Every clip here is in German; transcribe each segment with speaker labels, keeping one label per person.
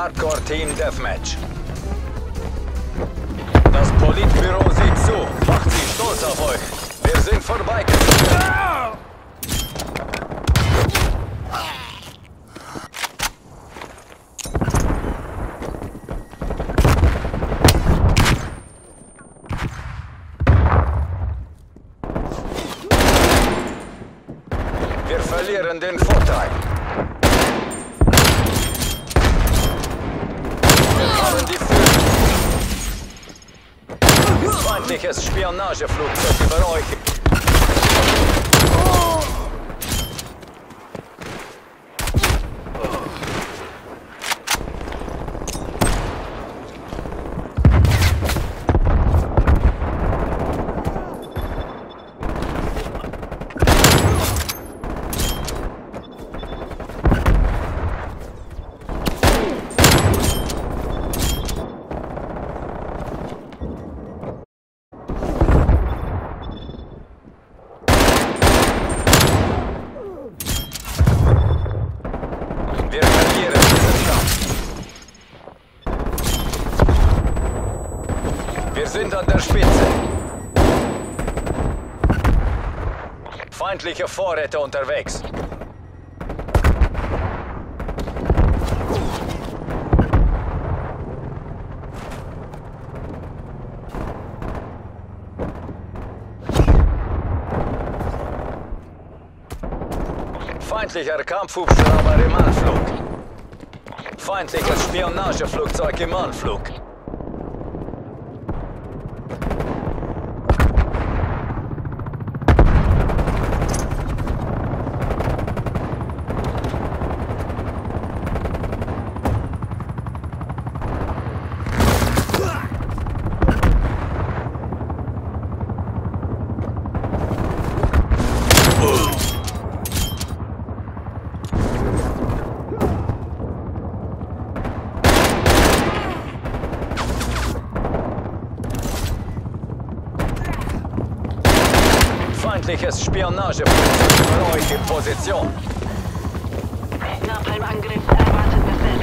Speaker 1: Hardcore Team Deathmatch. Das Politbüro sieht zu. Macht sie stolz auf euch. Wir sind vorbeigezogen. Wir verlieren den Vorteil. Wir haben die Führung. Feindliches Spionageflugzeug über euch. Wir verlieren diesen Kampf. Wir sind an der Spitze. Feindliche Vorräte unterwegs. Feindlicher Kampfhubschrauber im Anflug. Feindliches Spionageflugzeug im Anflug. Feindliches Spionageflugzeug über euch in Position.
Speaker 2: Napalmangriff erwartet Befehl.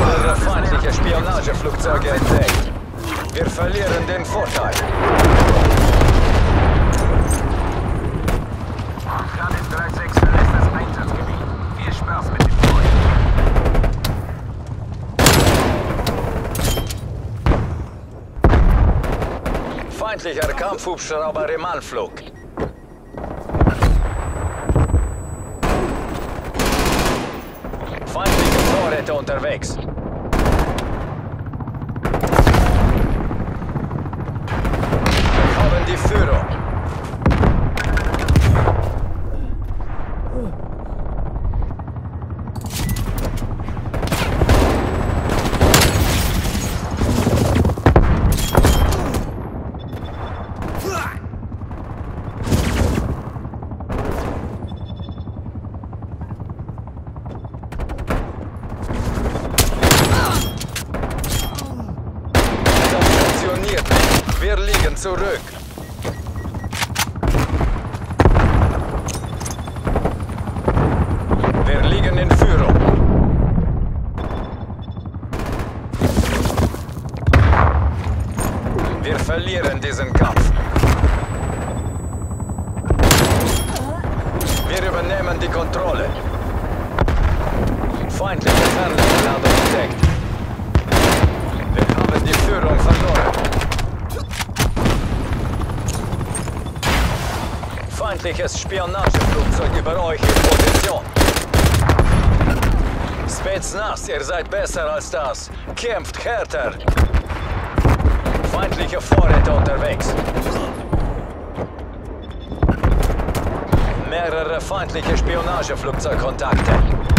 Speaker 1: Mehrere feindliche Spionageflugzeuge entdeckt. Wir verlieren den Vorteil. Feindlicher Kampfhubschrauber im Anflug. Feindliche Vorräte unterwegs. Wir haben die Führung. Das funktioniert nicht. Wir liegen zurück. Wir liegen in Führung. Wir verlieren diesen Kampf. Wir übernehmen die Kontrolle. Feindliche Fernladung entdeckt. Wir haben die Führung verloren. Feindliches Spionageflugzeug über euch in Position. Spetsnaz, ihr seid besser als das. Kämpft härter. Feindliche Vorräte unterwegs. Mehrere feindliche Spionageflugzeugkontakte.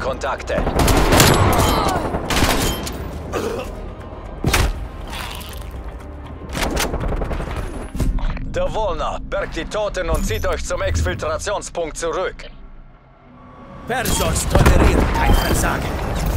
Speaker 1: Flugzeugkontakte. Der Wollner, bergt die Toten und zieht euch zum Exfiltrationspunkt zurück.
Speaker 3: Persos toleriert kein Versagen.